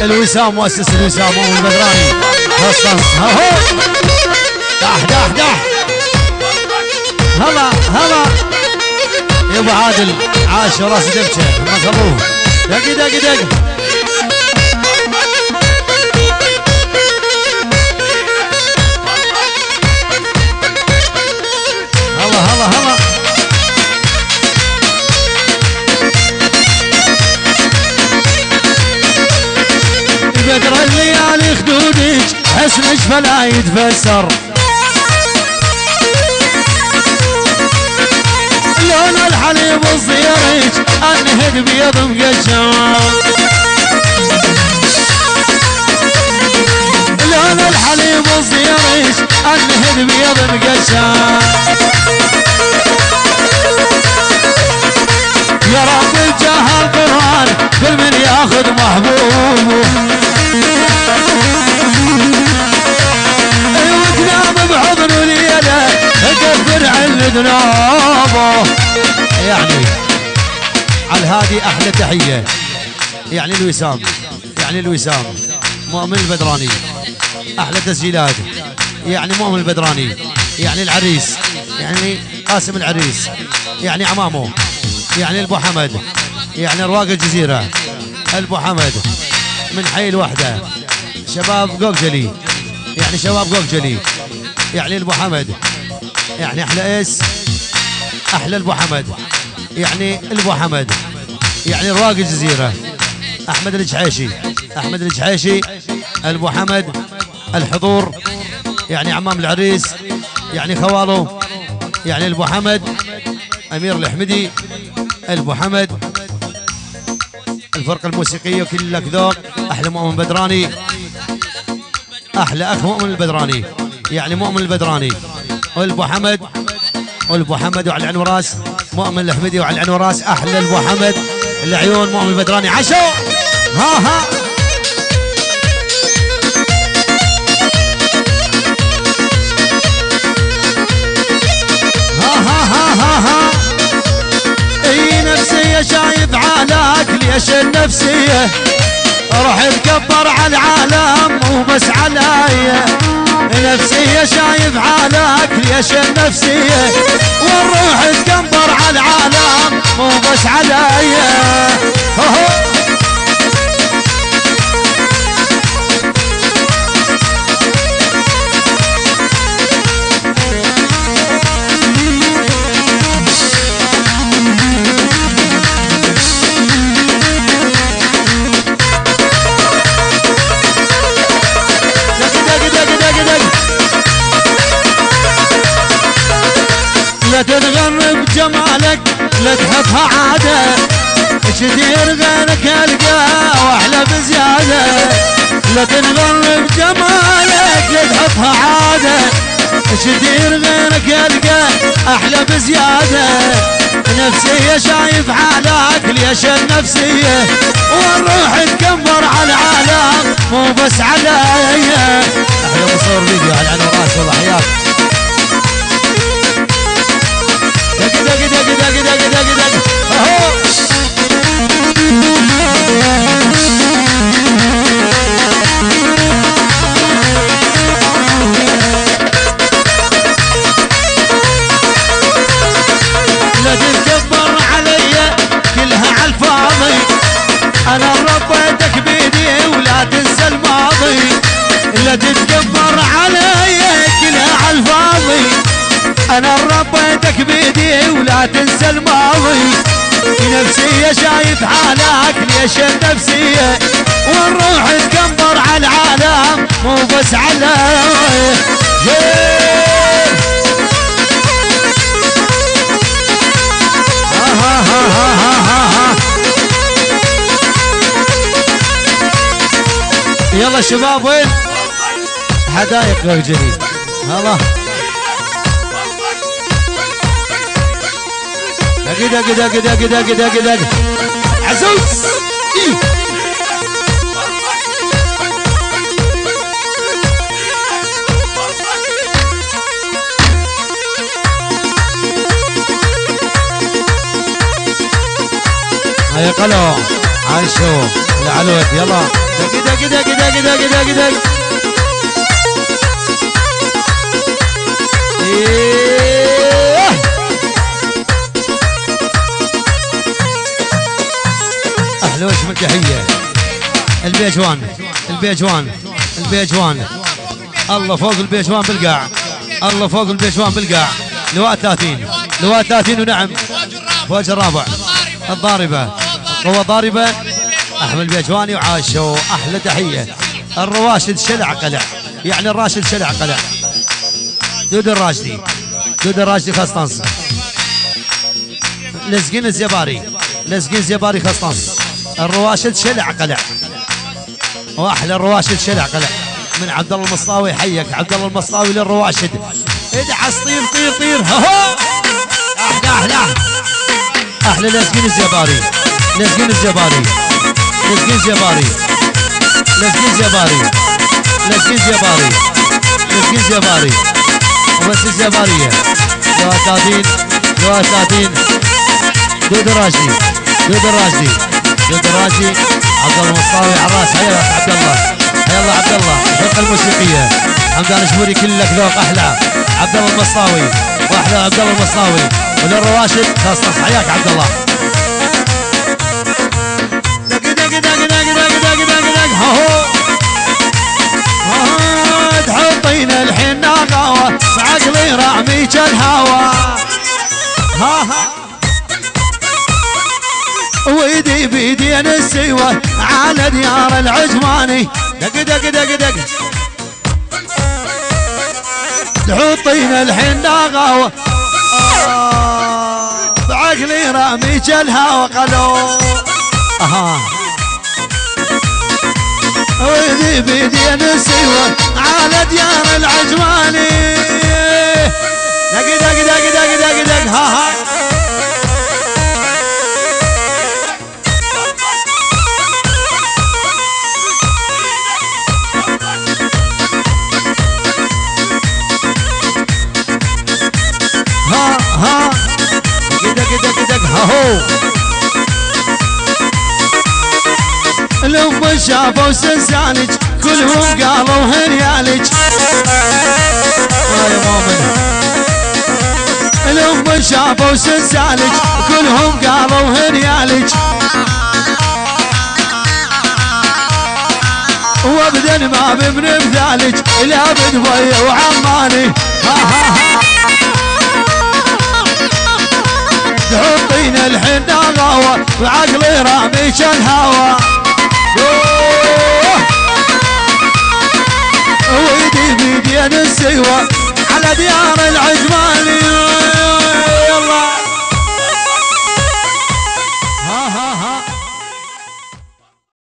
الوسام مؤسس الوسام أبو البدراني خصص هو. دح دح دح. هلا هلا. يا أبو عادل عاش راس دبشة. ما خبوه دق دق دق خدودك حسنك فلا يتفسر. لون الحليب وصيرك انهد بيض مقشر لون الحليب وصيرك انهد بيض مقشر يا رب الجاه القرآن كل من ياخذ محبوبه ذنوبه يعني على الهادي أحلى تحية. يعني الوسام يعني الوسام مؤمن البدراني. أحلى تسجيلات. يعني مؤمن البدراني. يعني العريس. يعني قاسم العريس. يعني عمامه. يعني البو حمد. يعني رواق الجزيرة. البو حمد. من حي الوحدة. شباب قوقجلي. يعني شباب قوقجلي. يعني البو حمد. يعني أحلى اس أحلى البو حمد. يعني البو حمد. يعني رواق الجزيرة. أحمد الجحيشي. أحمد الجحيشي البو حمد الحضور. يعني عمام العريس. يعني خواله. يعني البو حمد. أمير الحمدي البو حمد. الفرقة الموسيقية كلك ذوق أحلى مؤمن بدراني. أحلى أخ مؤمن البدراني. يعني مؤمن البدراني. والبو حمد. والبو حمد وعلى العين وراس مؤمن الحمدي وعلى العين وراس أحلى البو حمد. العيون مؤمن البدراني. عشو! ها ها. شايف عالك ليش النفسية؟ روح تكبر على العالم وبس علي نفسية شايف عالك ليش النفسية والروح تكبر على العالم وبس علي. هو لا تتغر بجمالك لا تحطها عادة. كثير غيرك ألقى واحلى بزيادة. لا تنغر بجمالك لا تحطها عادة. كثير غيرك ألقى أحلى بزيادة. نفسية شايف حالك ليش النفسية والروح تكبر على العالم مو بس علي. أحلى مصور فيديو على وراس والله حياك أنا ربيتك بيدي ولا تنسى الماضي لا تتكبر علي كلها عالفاضي أنا ربيتك بيدي ولا تنسى الماضي نفسية شايف حالك ليش النفسية والروح تكبر على العالم مو بس علي. يلا شباب وين؟ حدائق جديد هلا. دقي دقي دقي دقي دقي دقي دقي. عزوز. إيه. هيقلع عنشو العلوت يلا. دق دق دق دق دق دق دق إيه. أحلى وش من تحيه البيجوان البيجوان البيجوان. الله فوق البيجوان بالقاع. الله فوق البيجوان بالقاع. لواء 30 لواء 30 ونعم. فوج الرابع. الضاربة. قوه ضاربة. احمد البيجواني وعاشوا. أحلى تحية. الرواشد شلع قلع. يعني الراشد شلع قلع. دود الراشدي. دود الراشدي خسطنس لزقين الزباري. لزقين الزباري خسطنس الرواشد شلع قلع. وأحلى الرواشد شلع قلع. من عبد الله المصطاوي حيك عبد الله المصطاوي للرواشد ادعس طير طير طير. ها أحلى أحلى أحلى لزقين الزباري. لزقين الزباري. لسكيز يا باري لسكيز يا باري لسكيز يا باري لسكيز يا باري وبسكيز يا باري دوا تعدين دوا تعدين دود الراشدي دود الراشدي دود الراشدي عبد الله مصطاوي عراس هيا عبد الله هيا الله عبد الله الفرقة الموسيقية حمدان شموري كلك ذوق أحلى عبد الله المصطاوي وأحلى عبد الله المصطاوي وللرواشد. خاصة حياك عبد الله الهوى ها ها. ويدي بيدين السوى على ديار العجماني دق دق دق دق. تحطينا الحين ناغاوة آه بعقلي راميك الهوى قالوا. أها. ويدي بيدين السوى على ديار العجماني دق دق دق دق دق دق ها ها. ها ها. دق دق دق ها هو لما شافوا سلسالك كلهم قالوا هنيالك يا لما شافوا سلسالك كلهم قالوا هنيالك وابدا ما بابن بذلك لا بدوي وعماني ها ها ها تحطين الحين غاوة وعقلي راميش الهوى ويدي بيدين السيوة على ديار العجمان